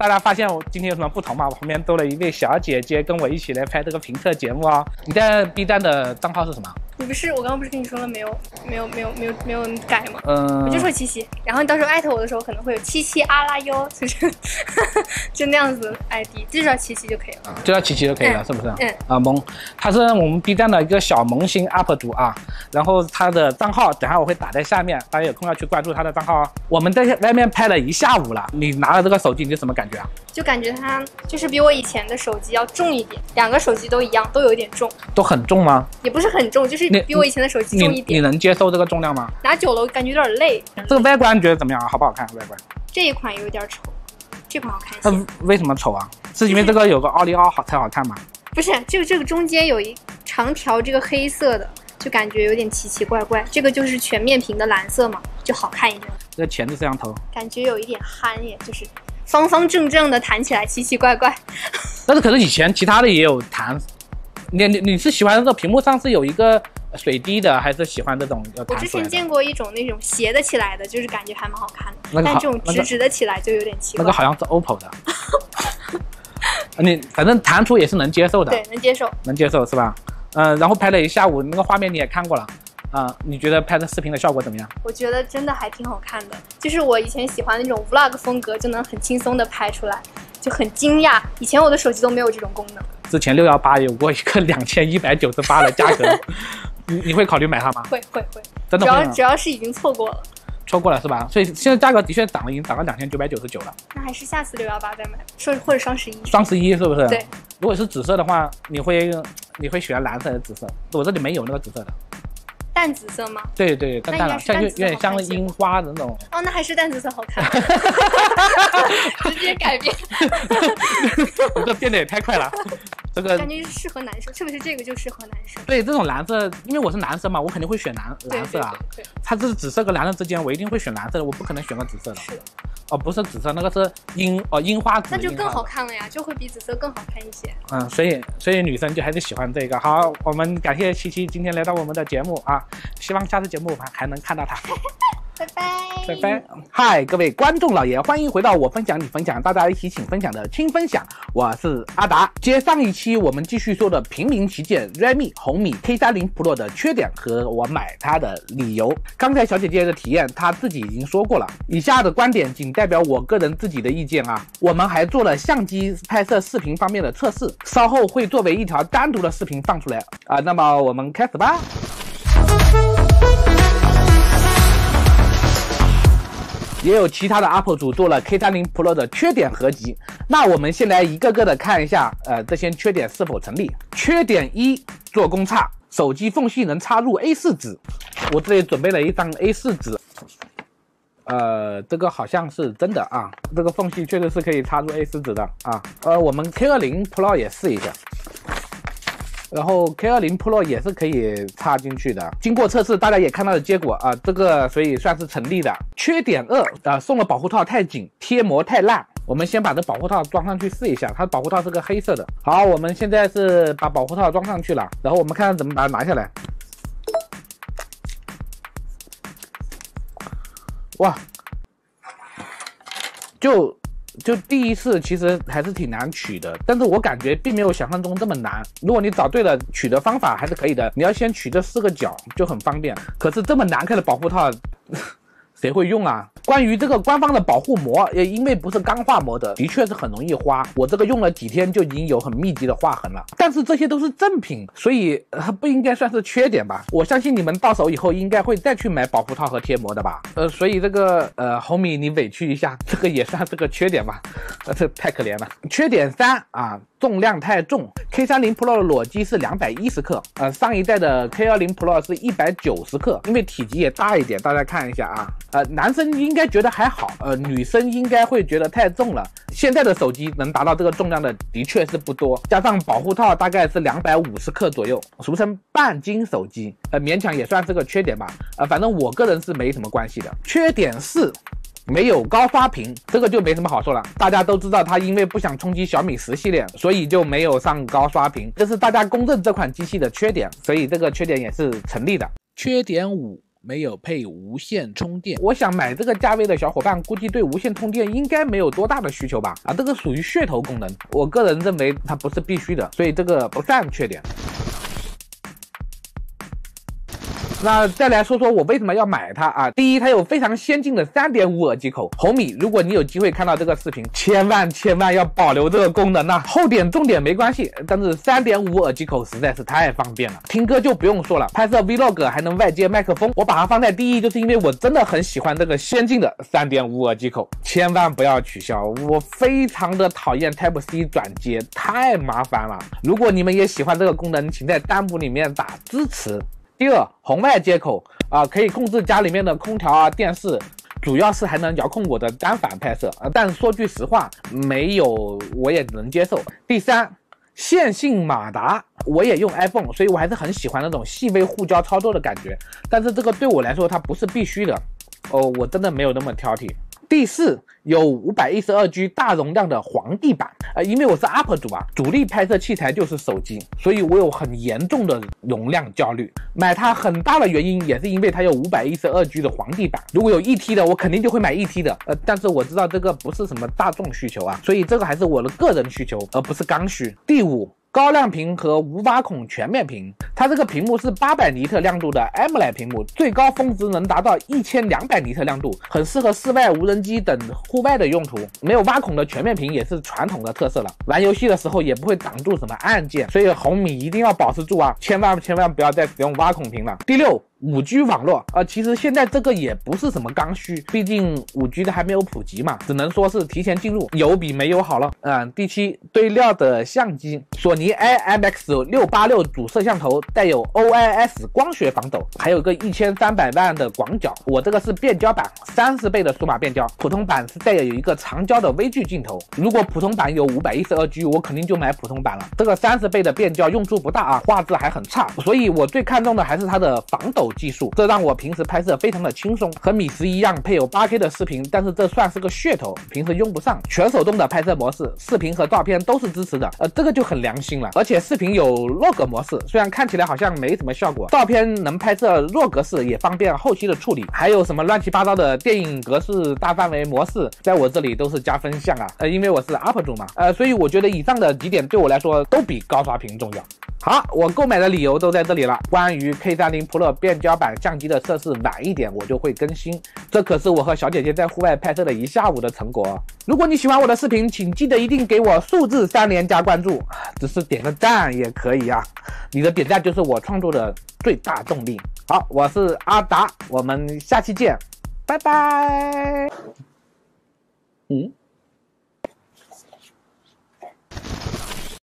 大家发现我今天有什么不同吗？我旁边多了一位小姐姐跟我一起来拍这个评测节目哦。你在 B 站的账号是什么？你不是我刚刚不是跟你说了没有没有没有没有没有改吗？嗯，我就说七七，然后你到时候艾特我的时候可能会有七七阿拉哟，就是就那样子 ID，就叫七七就可以了。就叫七七就可以了，嗯是不是？嗯啊，萌，他是我们 B 站的一个小萌新 UP 主啊，然后他的账号等下我会打在下面，大家有空要去关注他的账号哦。我们在外面拍了一下午了，你拿了这个手机，你什么感觉啊？就感觉它就是比我以前的手机要重一点，两个手机都一样，都有一点重，都很重吗？也不是很重，就是你比我以前的手机重一点。你能接受这个重量吗？拿久了我感觉有点累。这个外观你觉得怎么样啊？好不好看？外观？这一款有点丑，这款好看一它些。为什么丑啊？是因为这个有个奥利奥好才好看吗？不是，这个这个中间有一长条这个黑色的，就感觉有点奇奇怪怪。这个就是全面屏的蓝色嘛，就好看一点。这个前置摄像头，感觉有一点憨耶，就是方方正正的弹起来奇奇怪怪。但是可是以前其他的也有弹。你你你是喜欢这个屏幕上是有一个水滴的，还是喜欢这种我之前？见过一种那种斜的起来的，就是感觉还蛮好看的，那个好但这种直直的起来就有点奇怪。那个好像是 OPPO 的。你反正弹出也是能接受的，对，能接受。能接受是吧？嗯、然后拍了一下午，那个画面你也看过了，啊、你觉得拍的视频的效果怎么样？我觉得真的还挺好看的，就是我以前喜欢那种 vlog 风格，就能很轻松的拍出来，就很惊讶。以前我的手机都没有这种功能。之前六幺八有过一个 两千一百九十八的价格，你你会考虑买它吗？会会会，真的主要主？要是已经错过了，错过了是吧？所以现在价格的确涨了，已经涨到两千九百九十九了。那还是下次六幺八再买，说或者双十一。双十一是不是？对。如果是紫色的话，你会你会选蓝色还是紫色？我这里没有那个紫色的。淡紫色吗？对对，淡淡了，那应该是像有点像樱花的那种。哦，那还是淡紫色好看，直接改变，你这变得也太快了。这个感觉是适合男生，特别是这个就适合男生。对这种蓝色，因为我是男生嘛，我肯定会选蓝蓝色啊。对对，它这是紫色跟蓝色之间，我一定会选蓝色的，我不可能选个紫色的。是的，哦，不是紫色，那个是樱哦樱花紫。那就更好看了呀，就会比紫色更好看一些。嗯，所以所以女生就还是喜欢这个。好，我们感谢七七今天来到我们的节目啊，希望下次节目还还能看到她。拜拜，拜拜。嗨，各位观众老爷，欢迎回到我分享你分享，大家一起请分享的轻分享，我是阿达。接上一期我们继续说的平民旗舰 Redmi 红米 K30 Pro 的缺点和我买它的理由。刚才小姐姐的体验，她自己已经说过了。以下的观点仅代表我个人自己的意见啊。我们还做了相机拍摄视频方面的测试，稍后会作为一条单独的视频放出来啊。那么我们开始吧。也有其他的 UP 主做了 K30 Pro 的缺点合集，那我们先来一个个的看一下，呃，这些缺点是否成立。缺点一，做工差，手机缝隙能插入 A4 纸。我这里准备了一张 A4 纸，呃，这个好像是真的啊，这个缝隙确实是可以插入 A4 纸的啊。呃，我们 K20 Pro 也试一下。然后 K20 Pro 也是可以插进去的。经过测试，大家也看到了结果啊，这个所以算是成立的。缺点二啊，送的保护套太紧，贴膜太烂。我们先把这保护套装上去试一下，它保护套是个黑色的。好，我们现在是把保护套装上去了，然后我们看看怎么把它拿下来。哇，就就第一次其实还是挺难取的，但是我感觉并没有想象中这么难。如果你找对了取的方法还是可以的，你要先取这四个角就很方便。可是这么难看的保护套，谁会用啊？关于这个官方的保护膜，也因为不是钢化膜的，的确是很容易花。我这个用了几天就已经有很密集的划痕了。但是这些都是正品，所以呃不应该算是缺点吧？我相信你们到手以后应该会再去买保护套和贴膜的吧？呃，所以这个呃红米你委屈一下，这个也算是个缺点吧？呃，这太可怜了。缺点三啊，重量太重。K30 Pro 的裸机是两百一十克，呃，上一代的 K20 Pro 是一百九十克，因为体积也大一点，大家看一下啊。呃，男生应该觉得还好，呃，女生应该会觉得太重了。现在的手机能达到这个重量的的确是不多，加上保护套大概是两百五十克左右，俗称半斤手机，呃，勉强也算是个缺点吧。呃，反正我个人是没什么关系的。缺点四。没有高刷屏，这个就没什么好说了。大家都知道，它因为不想冲击小米十系列，所以就没有上高刷屏，这是大家公认这款机器的缺点，所以这个缺点也是成立的。缺点五，没有配无线充电。我想买这个价位的小伙伴，估计对无线充电应该没有多大的需求吧？啊，这个属于噱头功能，我个人认为它不是必须的，所以这个不算缺点。那再来说说我为什么要买它啊？第一，它有非常先进的三点五耳机口。红米，如果你有机会看到这个视频，千万千万要保留这个功能呐。后点重点没关系，但是三点五耳机口实在是太方便了。听歌就不用说了，拍摄 Vlog 还能外接麦克风。我把它放在第一，就是因为我真的很喜欢这个先进的三点五耳机口，千万不要取消。我非常的讨厌 Type C 转接，太麻烦了。如果你们也喜欢这个功能，请在弹幕里面打支持。第二，红外接口啊，可以控制家里面的空调啊、电视，主要是还能遥控我的单反拍摄啊。但说句实话，没有我也能接受。第三，线性马达，我也用 iPhone，所以我还是很喜欢那种细微互交操作的感觉。但是这个对我来说，它不是必须的哦，我真的没有那么挑剔。第四，有五百一十二 G 大容量的黄地板，呃，因为我是 UP 主啊，主力拍摄器材就是手机，所以我有很严重的容量焦虑。买它很大的原因也是因为它有五百一十二 G 的黄地板，如果有一 T 的，我肯定就会买一 T 的。呃，但是我知道这个不是什么大众需求啊，所以这个还是我的个人需求，而不是刚需。第五。高亮屏和无挖孔全面屏，它这个屏幕是八百尼特亮度的 AMOLED 屏幕，最高峰值能达到一千两百尼特亮度，很适合室外无人机等户外的用途。没有挖孔的全面屏也是传统的特色了，玩游戏的时候也不会挡住什么按键，所以红米一定要保持住啊，千万千万不要再使用挖孔屏了。第六。五 G 网络啊，其实现在这个也不是什么刚需，毕竟五 G 的还没有普及嘛，只能说是提前进入，有比没有好了。嗯，第七，对料的相机，索尼 IMX 六八六主摄像头带有 OIS 光学防抖，还有个一千三百万的广角。我这个是变焦版，三十倍的数码变焦，普通版是带有一个长焦的微距镜头。如果普通版有五百一十二 G，我肯定就买普通版了。这个三十倍的变焦用处不大啊，画质还很差，所以我最看重的还是它的防抖。技术，这让我平时拍摄非常的轻松，和米十一样配有八 K 的视频，但是这算是个噱头，平时用不上。全手动的拍摄模式，视频和照片都是支持的，呃，这个就很良心了。而且视频有洛格模式，虽然看起来好像没什么效果，照片能拍摄弱格式，也方便后期的处理。还有什么乱七八糟的电影格式大范围模式，在我这里都是加分项啊，呃，因为我是 UP 主嘛，呃，所以我觉得以上的几点对我来说都比高刷屏重要。好，我购买的理由都在这里了。关于 K30 Pro 变焦版相机的测试，晚一点我就会更新。这可是我和小姐姐在户外拍摄了一下午的成果。如果你喜欢我的视频，请记得一定给我数字三连加关注，只是点个赞也可以啊。你的点赞就是我创作的最大动力。好，我是阿达，我们下期见，拜拜。嗯。